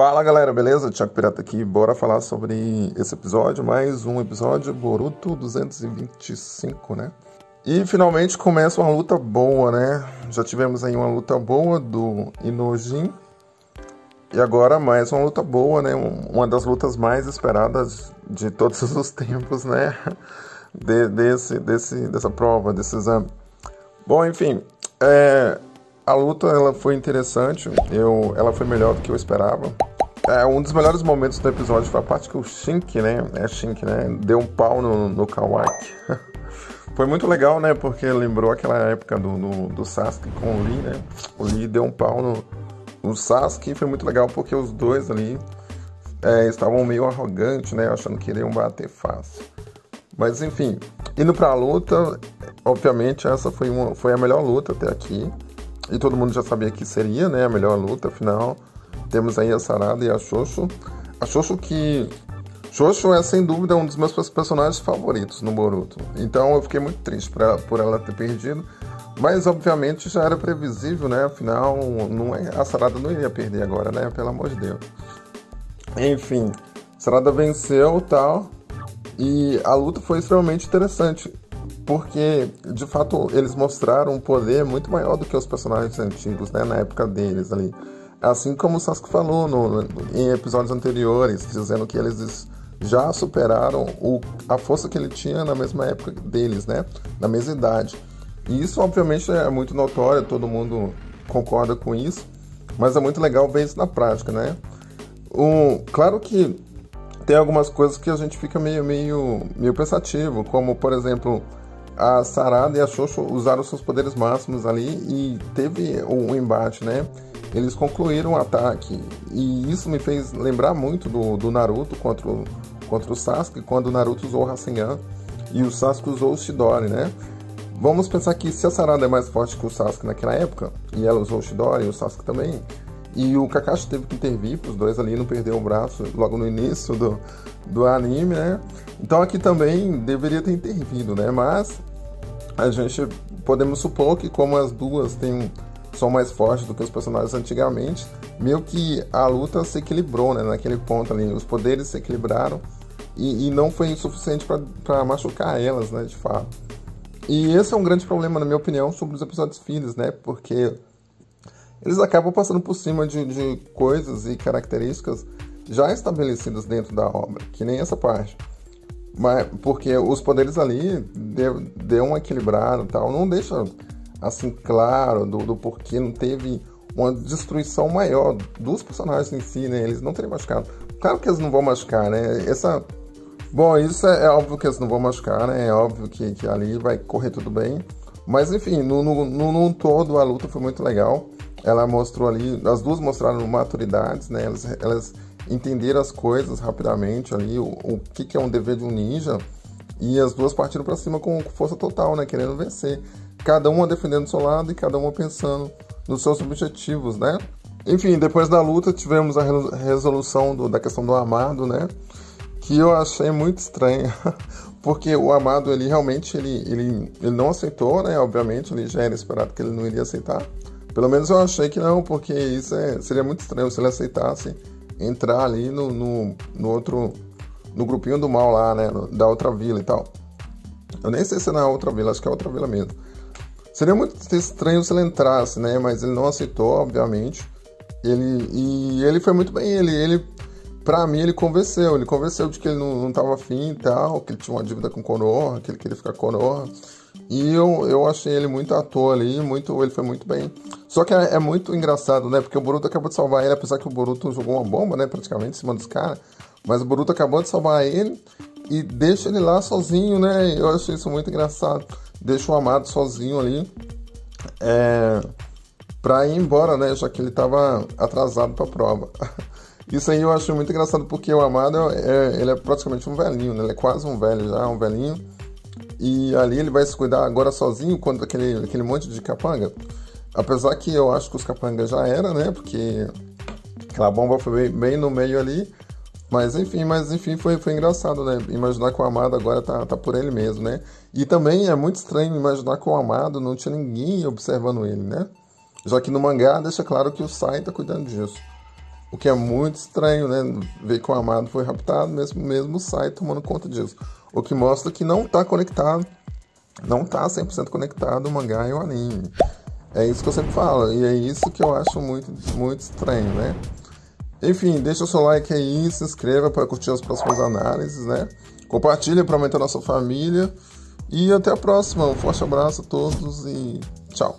Fala galera, beleza? Thiago Pirata aqui, bora falar sobre esse episódio, mais um episódio Boruto 225, né? E finalmente começa uma luta boa, né? Já tivemos aí uma luta boa do Inojin e agora mais uma luta boa, né? Uma das lutas mais esperadas de todos os tempos, né? De, desse, desse, dessa prova, desse exame. Bom, enfim, é, a luta ela foi interessante, eu, ela foi melhor do que eu esperava. É, um dos melhores momentos do episódio foi a parte que o Shink, né? É Shink, né? Deu um pau no, no Kawaki. foi muito legal, né? Porque lembrou aquela época do, do, do, Sasuke com o Lee, né? O Lee deu um pau no, no Sasuke e foi muito legal porque os dois ali é, estavam meio arrogantes, né? Achando que iriam bater fácil. Mas enfim, indo pra luta, obviamente essa foi, uma, foi a melhor luta até aqui. E todo mundo já sabia que seria, né, a melhor luta, afinal, temos aí a Sarada e a Xoxo. A Xoxo que... Xoxo é, sem dúvida, um dos meus personagens favoritos no Boruto. Então eu fiquei muito triste por ela, por ela ter perdido. Mas, obviamente, já era previsível, né? Afinal, não é, a Sarada não iria perder agora, né? Pelo amor de Deus. Enfim, Sarada venceu tal. E a luta foi extremamente interessante porque de fato eles mostraram um poder muito maior do que os personagens antigos, né, na época deles ali. Assim como o Sasuke falou no, em episódios anteriores, dizendo que eles já superaram o, a força que ele tinha na mesma época deles, né, na mesma idade. E isso obviamente é muito notório, todo mundo concorda com isso, mas é muito legal ver isso na prática, né? O, claro que tem algumas coisas que a gente fica meio, meio, meio pensativo, como por exemplo a Sarada e a Xoxo usaram seus poderes máximos ali e teve um embate, né? Eles concluíram o ataque e isso me fez lembrar muito do, do Naruto contra o, contra o Sasuke, quando o Naruto usou o Rasengan e o Sasuke usou o Shidori, né? Vamos pensar que se a Sarada é mais forte que o Sasuke naquela época, e ela usou o Shidori e o Sasuke também, e o Kakashi teve que intervir para os dois ali não perder o braço logo no início do, do anime, né? Então aqui também deveria ter intervido, né? Mas a gente podemos supor que como as duas têm, são mais fortes do que os personagens antigamente, meio que a luta se equilibrou, né? Naquele ponto ali, os poderes se equilibraram e, e não foi suficiente para machucar elas, né? De fato. E esse é um grande problema, na minha opinião, sobre os episódios filhos, né? Porque eles acabam passando por cima de, de coisas e características já estabelecidas dentro da obra, que nem essa parte. Mas, porque os poderes ali deu, deu um equilibrado tal, não deixa assim claro do, do porquê não teve uma destruição maior dos personagens em si, né? Eles não teriam machucado. Claro que eles não vão machucar, né? Essa. Bom, isso é, é óbvio que eles não vão machucar, né? É óbvio que, que ali vai correr tudo bem. Mas enfim, no, no, no, no todo a luta foi muito legal. Ela mostrou ali, as duas mostraram maturidades, né? Elas, elas entender as coisas rapidamente ali, o, o que, que é um dever de um ninja, e as duas partiram para cima com força total, né? Querendo vencer. Cada uma defendendo o seu lado e cada uma pensando nos seus objetivos, né? Enfim, depois da luta tivemos a resolução do, da questão do Amado, né? Que eu achei muito estranha, porque o Amado, ele realmente, ele, ele, ele não aceitou, né? Obviamente, ele já era esperado que ele não iria aceitar. Pelo menos eu achei que não, porque isso é, seria muito estranho se ele aceitasse entrar ali no, no, no outro. no grupinho do mal lá, né? Da outra vila e tal. Eu nem sei se é na outra vila, acho que é outra vila mesmo. Seria muito estranho se ele entrasse, né? Mas ele não aceitou, obviamente. Ele, e ele foi muito bem. Ele, ele, pra mim, ele convenceu. Ele convenceu de que ele não, não tava afim e tal, que ele tinha uma dívida com Konoha, que ele queria ficar Konoha. E eu, eu achei ele muito ator ali, muito, ele foi muito bem. Só que é, é, muito engraçado, né? Porque o Boruto acabou de salvar ele, apesar que o Boruto jogou uma bomba, né? Praticamente em cima dos caras. Mas o Boruto acabou de salvar ele e deixa ele lá sozinho, né? Eu achei isso muito engraçado. Deixa o Amado sozinho ali. É, pra ir embora, né? Já que ele tava atrasado pra prova. Isso aí eu acho muito engraçado porque o Amado é, ele é praticamente um velhinho, né? Ele é quase um velho já, um velhinho. E ali ele vai se cuidar agora sozinho contra aquele, aquele monte de capanga. Apesar que eu acho que os capangas já era, né? Porque aquela bomba foi bem, bem, no meio ali. Mas enfim, mas enfim, foi, foi engraçado, né? Imaginar que o Amado agora tá, tá por ele mesmo, né? E também é muito estranho imaginar que o Amado não tinha ninguém observando ele, né? Já que no mangá deixa claro que o Sai tá cuidando disso. O que é muito estranho, né? Ver que o Amado foi raptado, mesmo, mesmo o Sai tomando conta disso. O que mostra que não está conectado, não está 100% conectado o mangá e o anime. É isso que eu sempre falo, e é isso que eu acho muito, muito estranho, né? Enfim, deixa o seu like aí, se inscreva para curtir as próximas análises, né? Compartilha para aumentar a nossa família. E até a próxima. Um forte abraço a todos e tchau.